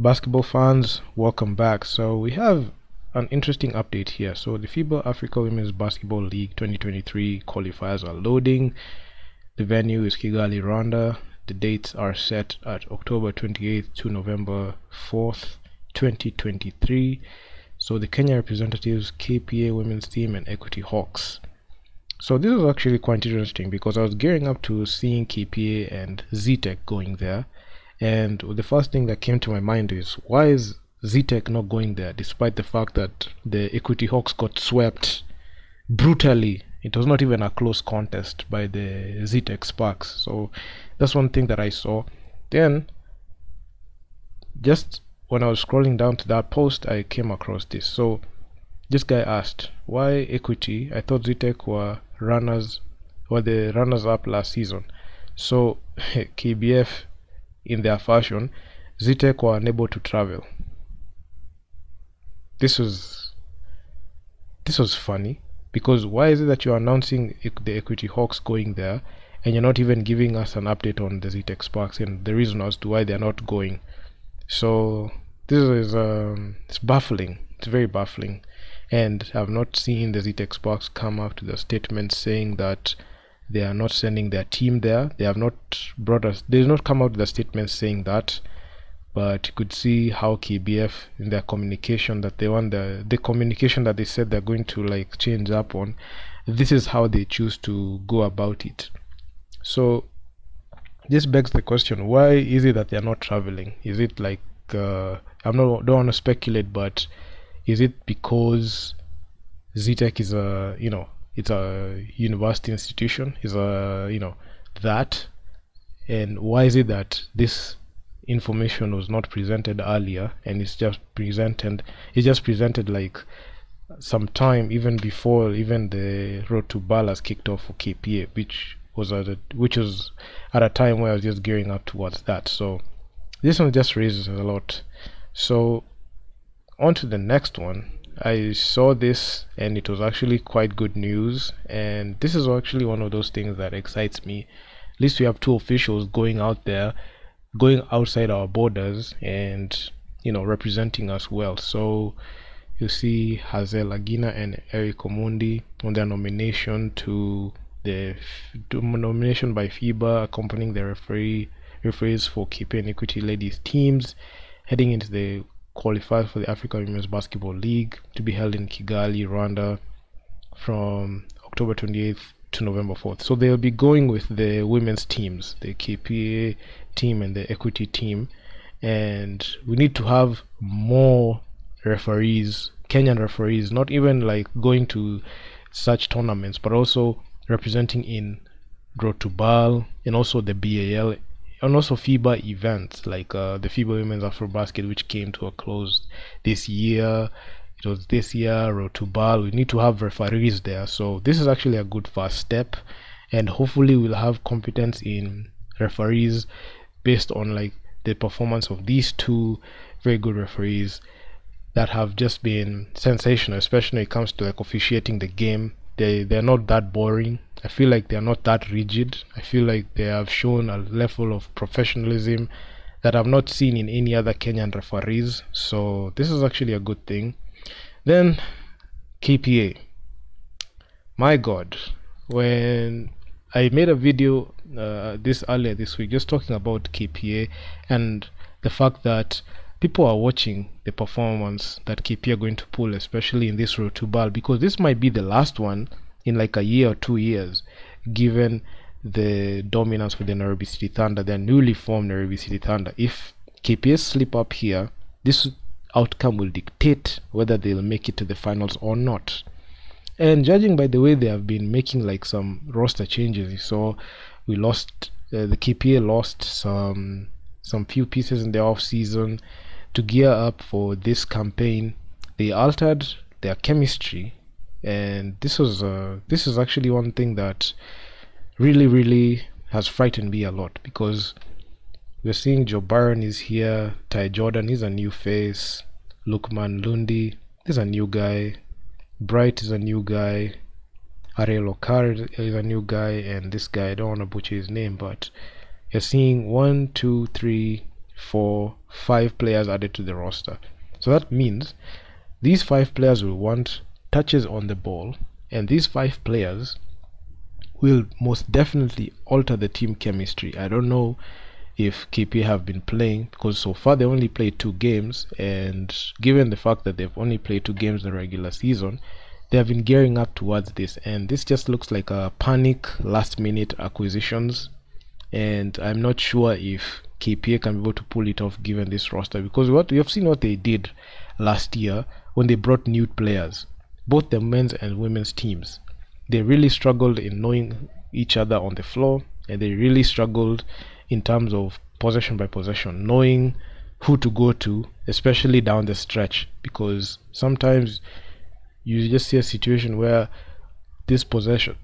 basketball fans welcome back. So we have an interesting update here. So the fiba africa women's basketball league 2023 qualifiers are loading. The venue is kigali rwanda. The dates are set at october 28th to november 4th 2023 so the kenya representatives kpa women's team and equity hawks. So this is actually quite interesting because i was gearing up to seeing kpa and zetech going there and the first thing that came to my mind is why is Zetech not going there despite the fact that the Equity Hawks got swept brutally. It was not even a close contest by the Zetech Sparks. So that's one thing that I saw. Then, just when I was scrolling down to that post, I came across this. So this guy asked, why Equity? I thought Zetech were runners, were the runners up last season. So KBF in their fashion, Zetech were unable to travel. This was this was funny because why is it that you're announcing the Equity Hawks going there and you're not even giving us an update on the Zetech Sparks and the reason as to why they're not going? So this is um, it's baffling. It's very baffling, and I've not seen the Zetech Sparks come up to the statement saying that they are not sending their team there. They have not brought us. They did not come out with a statement saying that, but you could see how KBF in their communication that they want the the communication that they said they're going to like change up on. This is how they choose to go about it. So this begs the question: Why is it that they are not traveling? Is it like uh, I'm not don't want to speculate, but is it because Zetech is a you know it's a university institution is a you know that. And why is it that this information was not presented earlier and it's just presented it's just presented like some time even before even the road to Balas kicked off for KPA which was at a, which was at a time where I was just gearing up towards that. So this one just raises a lot. So on to the next one I saw this and it was actually quite good news. And this is actually one of those things that excites me. At least we have two officials going out there going outside our borders and you know representing us well. So you see Hazel Agina and Eric Omundi on their nomination to the nomination by FIBA accompanying the referee referees for and Equity Ladies teams heading into the qualified for the Africa Women's Basketball League to be held in Kigali, Rwanda from October 28th to November 4th. So they'll be going with the women's teams, the KPA team and the equity team. And we need to have more referees, Kenyan referees, not even like going to such tournaments, but also representing in Road to Bal and also the BAL and also FIBA events like uh, the FIBA Women's AfroBasket, which came to a close this year. It was this year, Road to Bal. We need to have referees there. So this is actually a good first step, and hopefully we'll have competence in referees based on like the performance of these two very good referees that have just been sensational, especially when it comes to like officiating the game. They they're not that boring I feel like they are not that rigid. I feel like they have shown a level of professionalism that I've not seen in any other Kenyan referees. So this is actually a good thing. Then KPA. My God, when I made a video uh, this earlier this week just talking about KPA and the fact that people are watching the performance that KPA are going to pull, especially in this road to Bal, because this might be the last one in like a year or two years, given the dominance the Nairobi City Thunder, their newly formed Nairobi City Thunder. If KPS slip up here, this outcome will dictate whether they'll make it to the finals or not. And judging by the way they have been making like some roster changes, so we lost uh, the KPA lost some some few pieces in the off season to gear up for this campaign. They altered their chemistry and this was uh, this is actually one thing that really really has frightened me a lot because we're seeing Joe Byron is here, Ty Jordan is a new face, Lukman Lundi is a new guy, Bright is a new guy, Ariel Okar is a new guy, and this guy I don't want to butcher his name, but you're seeing one, two, three, for five players added to the roster. So that means these five players will want touches on the ball, and these five players will most definitely alter the team chemistry. I don't know if KP have been playing because so far they only played two games, and given the fact that they've only played two games the regular season, they have been gearing up towards this, and this just looks like a panic last minute acquisitions. And I'm not sure if KPA can be able to pull it off given this roster. Because what we have seen what they did last year when they brought new players, both the men's and women's teams. They really struggled in knowing each other on the floor and they really struggled in terms of possession by possession knowing who to go to especially down the stretch. Because sometimes you just see a situation where this possession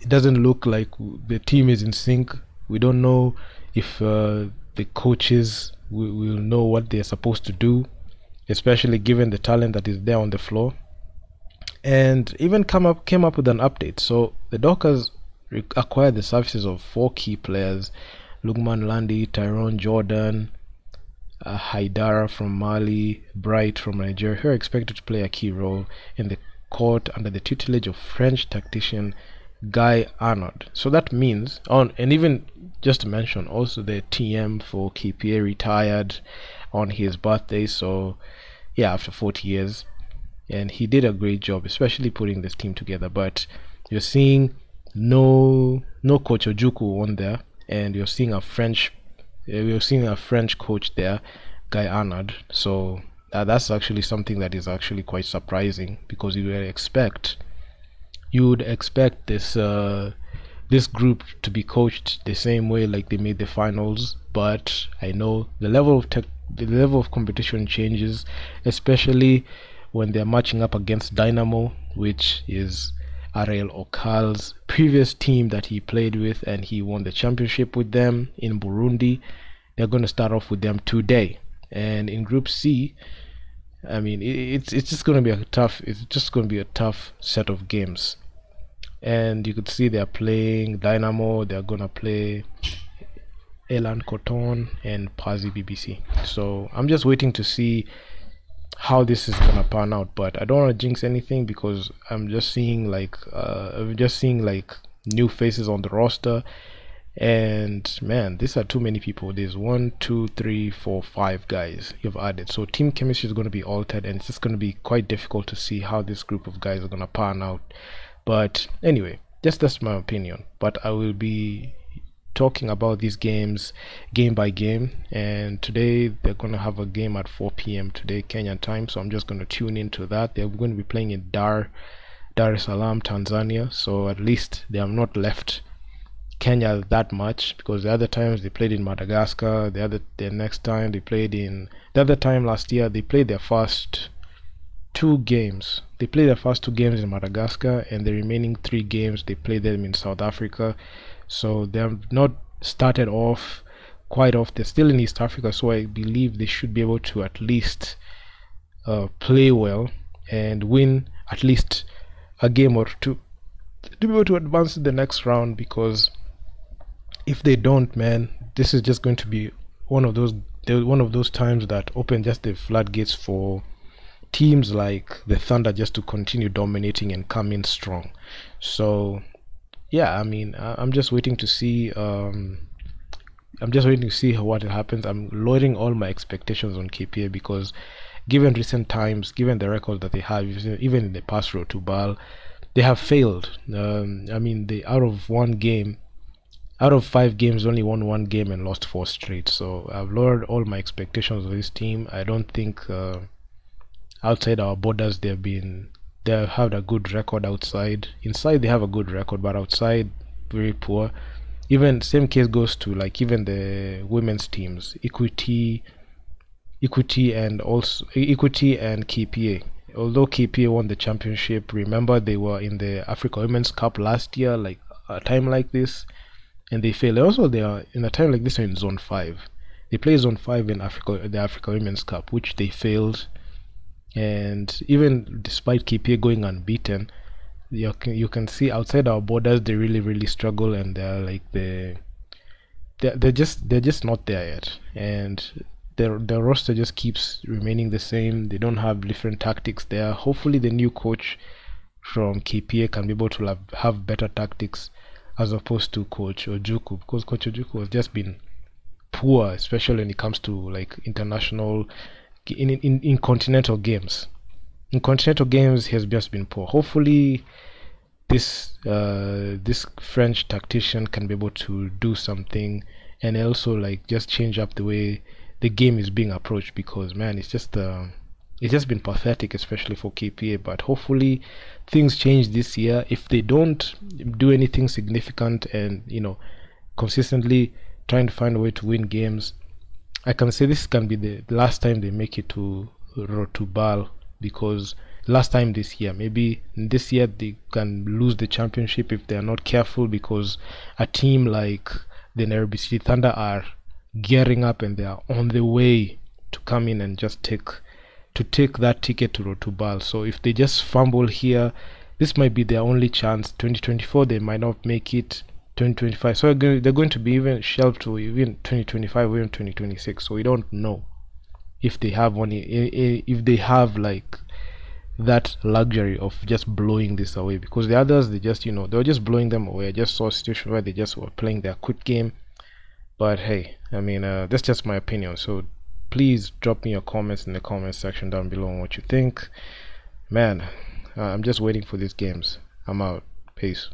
it doesn't look like the team is in sync we don't know if uh, the coaches will, know what they're supposed to do especially given the talent that is there on the floor and even come up came up with an update. So the Dockers acquired the services of four key players: Lukman Landi, Tyrone Jordan, uh, Haidara from Mali, Bright from Nigeria, who are expected to play a key role in the court under the tutelage of French tactician Guy Arnaud. So that means on and even just to mention also the TM for KPA retired on his birthday. So yeah, after 40 years and he did a great job, especially putting this team together. But you're seeing no no coach Ojukwu on there, and you're seeing a French uh, you're seeing a French coach there, Guy Arnaud. So uh, that's actually something that is actually quite surprising because you would expect you would expect this uh, this group to be coached the same way like they made the finals but I know the level of tech the level of competition changes especially when they're matching up against Dynamo, which is Ariel Okal's previous team that he played with, and he won the championship with them in Burundi. They're going to start off with them today, and in Group C, I mean, it's it's just going to be a tough. It's just going to be a tough set of games, and you could see they're playing Dynamo. They're to play Elan Coton and Pazi BBC. So I'm just waiting to see how this is gonna pan out but i don't want to jinx anything because i'm just seeing like uh, i'm just seeing like new faces on the roster and man these are too many people there's one two three four five guys you've added so team chemistry is going to be altered and it's just going to be quite difficult to see how this group of guys are going to pan out but anyway just that's my opinion. But i will be talking about these games game by game. And today they're going to have a game at 4 p.m. today Kenyan time. So I'm just going to tune into that. They're going to be playing in Dar Dar es Salaam Tanzania. So at least they have not left Kenya that much because the other times they played in Madagascar the other the next time they played in the other time last year they played their first two games. They played their first two games in Madagascar and the remaining three games they played them in South Africa. So they have not started off quite off. They're still in east africa so i believe they should be able to at least uh, play well and win at least a game or two. To be able to advance to the next round because if they don't man this is just going to be one of those one of those times that open just the floodgates for teams like the thunder just to continue dominating and come in strong so yeah, I mean, I'm just waiting to see. Um, I'm just waiting to see what happens. I'm lowering all my expectations on KPA because, given recent times, given the record that they have, even in the past road to Bal, they have failed. Um, I mean, they out of one game, out of five games, only won one game and lost four straight. So I've lowered all my expectations of this team. I don't think uh, outside our borders they've been they have had a good record outside. Inside they have a good record, but outside very poor. Even same case goes to like even the women's teams, Equity, Equity, and also Equity and KPA. Although KPA won the championship, remember they were in the Africa Women's Cup last year, like a time like this, and they failed. Also, they are in a time like this in Zone Five. They play Zone Five in Africa, the Africa Women's Cup, which they failed and even despite KPA going unbeaten, you can, you can see outside our borders they really really struggle and they're like the they're, they're just they're just not there yet, and their their roster just keeps remaining the same. They don't have different tactics there. Hopefully, the new coach from KPA can be able to have, have better tactics as opposed to Coach Ojukwu because Coach Ojukwu has just been poor, especially when it comes to like international in in, in continental games. In continental games, he has just been poor. Hopefully, this uh, this French tactician can be able to do something and also like just change up the way the game is being approached because man it's just uh, it's just been pathetic especially for KPA but hopefully things change this year if they don't do anything significant and you know consistently trying to find a way to win games I can say this can be the last time they make it to Road to Bal because last time this year maybe this year they can lose the championship if they are not careful because a team like the Nairobi City Thunder are gearing up and they are on the way to come in and just take to take that ticket to Road to Bal. So if they just fumble here, this might be their only chance. 2024 they might not make it. 2025 so they're going to be even shelved to even 2025 or even 2026 so we don't know if they have money if they have like that luxury of just blowing this away. Because the others they just you know they were just blowing them away. I just saw a situation where they just were playing their quick game. But hey i mean uh, that's just my opinion. So please drop me your comments in the comment section down below on what you think. Man uh, i'm just waiting for these games. I'm out. Peace